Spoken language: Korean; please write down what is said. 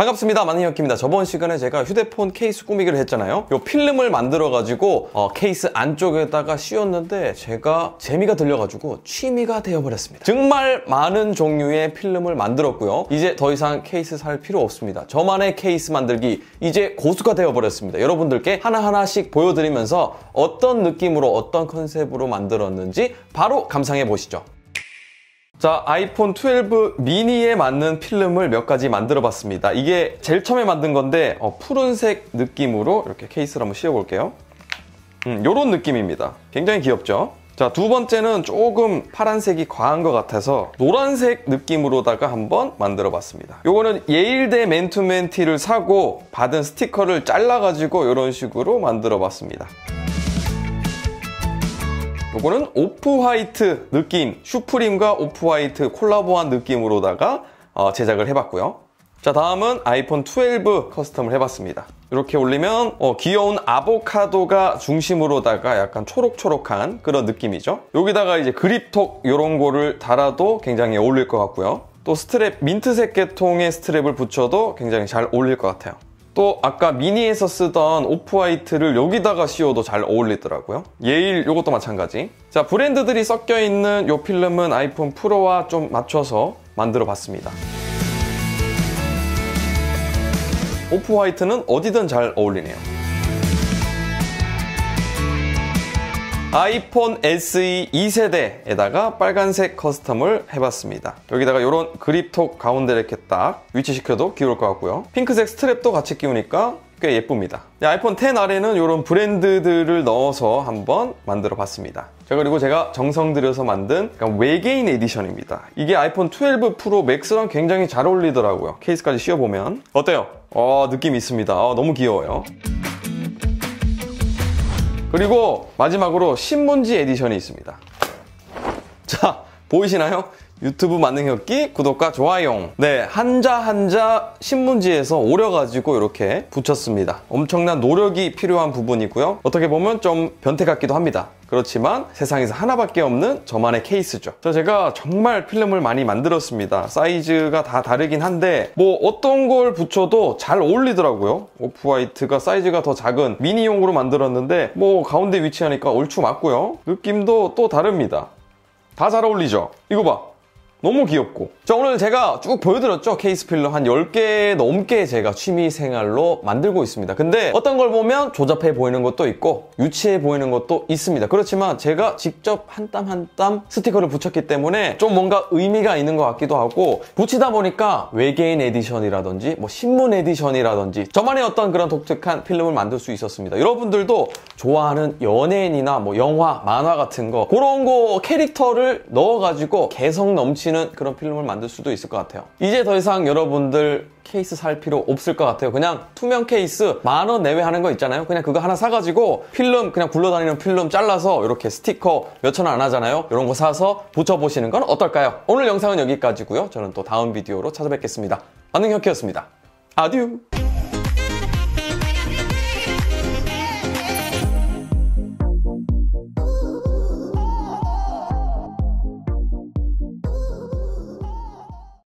반갑습니다. 만능혁입니다. 저번 시간에 제가 휴대폰 케이스 꾸미기를 했잖아요. 이 필름을 만들어 가지고 어, 케이스 안쪽에다가 씌웠는데 제가 재미가 들려가지고 취미가 되어버렸습니다. 정말 많은 종류의 필름을 만들었고요. 이제 더 이상 케이스 살 필요 없습니다. 저만의 케이스 만들기 이제 고수가 되어버렸습니다. 여러분들께 하나하나씩 보여드리면서 어떤 느낌으로 어떤 컨셉으로 만들었는지 바로 감상해 보시죠. 자, 아이폰 12 미니에 맞는 필름을 몇 가지 만들어 봤습니다. 이게 제일 처음에 만든 건데 어, 푸른색 느낌으로 이렇게 케이스를 한번 씌워 볼게요. 음, 요런 느낌입니다. 굉장히 귀엽죠? 자, 두 번째는 조금 파란색이 과한 것 같아서 노란색 느낌으로다가 한번 만들어 봤습니다. 요거는 예일대 맨투맨 티를 사고 받은 스티커를 잘라가지고 이런 식으로 만들어 봤습니다. 요거는 오프화이트 느낌, 슈프림과 오프화이트 콜라보한 느낌으로다가 어, 제작을 해봤고요. 자 다음은 아이폰 12 custom을 해봤습니다. 이렇게 올리면 어, 귀여운 아보카도가 중심으로다가 약간 초록초록한 그런 느낌이죠. 여기다가 이제 그립톡 이런 거를 달아도 굉장히 어울릴 것 같고요. 또 스트랩 민트색 계통의 스트랩을 붙여도 굉장히 잘 어울릴 것 같아요. 또 아까 미니에서 쓰던 오프화이트를 여기다가 씌워도 잘 어울리더라고요. 예일 이것도 마찬가지. 자 브랜드들이 섞여 있는 이 필름은 아이폰 프로와 좀 맞춰서 만들어 봤습니다. 오프화이트는 어디든 잘 어울리네요. 아이폰 SE 2세대에다가 빨간색 custom을 해봤습니다. 여기다가 이런 그립톡 가운데 이렇게 딱 위치시켜도 귀여울 것 같고요. 핑크색 스트랩도 같이 끼우니까 꽤 예쁩니다. 아이폰 10 아래는 이런 브랜드들을 넣어서 한번 만들어 봤습니다. 자 그리고 제가 정성 들여서 만든 외계인 에디션입니다. 이게 아이폰 12 프로 맥스랑 굉장히 잘 어울리더라고요. 케이스까지 씌워보면 어때요? 어 느낌 있습니다. 어, 너무 귀여워요. 그리고 마지막으로 신문지 에디션이 있습니다. 자, 보이시나요? 유튜브 만능혁기 구독과 좋아요. 네, 한자 한자 신문지에서 오려가지고 이렇게 붙였습니다. 엄청난 노력이 필요한 부분이고요. 어떻게 보면 좀 변태 같기도 합니다. 그렇지만 세상에서 하나밖에 없는 저만의 케이스죠. 저 제가 정말 필름을 많이 만들었습니다. 사이즈가 다 다르긴 한데 뭐 어떤 걸 붙여도 잘 어울리더라고요. 오프화이트가 사이즈가 더 작은 미니용으로 만들었는데 뭐 가운데 위치하니까 얼추 맞고요. 느낌도 또 다릅니다. 다 잘 어울리죠? 이거 봐. 너무 귀엽고. 자 오늘 제가 쭉 보여드렸죠? 케이스 필름 한 10개 넘게 제가 취미생활로 만들고 있습니다. 근데 어떤 걸 보면 조잡해 보이는 것도 있고 유치해 보이는 것도 있습니다. 그렇지만 제가 직접 한 땀 한 땀 스티커를 붙였기 때문에 좀 뭔가 의미가 있는 것 같기도 하고 붙이다 보니까 외계인 에디션이라든지 뭐 신문 에디션이라든지 저만의 어떤 그런 독특한 필름을 만들 수 있었습니다. 여러분들도 좋아하는 연예인이나 뭐 영화, 만화 같은 거 그런 거 캐릭터를 넣어가지고 개성 넘치는 넘치는 그런 필름을 만들 수도 있을 것 같아요. 이제 더 이상 여러분들 케이스 살 필요 없을 것 같아요. 그냥 투명 케이스 만 원 내외 하는 거 있잖아요. 그냥 그거 하나 사가지고 필름 그냥 굴러다니는 필름 잘라서 이렇게 스티커 몇 천 원 안 하잖아요. 이런 거 사서 붙여보시는 건 어떨까요? 오늘 영상은 여기까지고요. 저는 또 다음 비디오로 찾아뵙겠습니다. 만능혁키였습니다. 아듀!